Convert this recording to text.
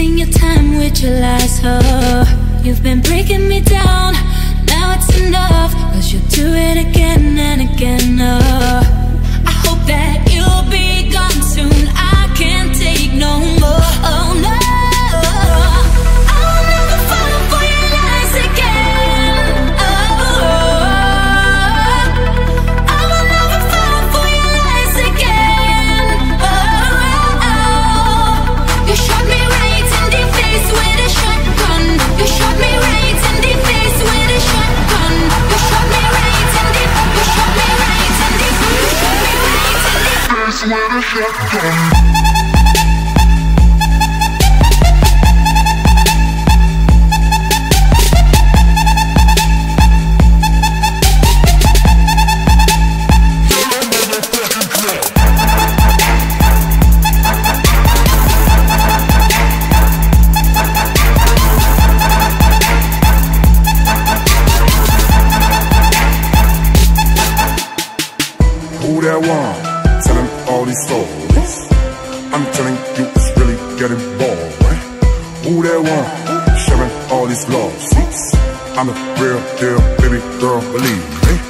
Wasting your time with your lies, oh You've been breaking me down. Who that one? all these stories I'm telling you, it's really getting boring. Who they want? Sharing all these love seats I'm a real deal, baby girl, believe me.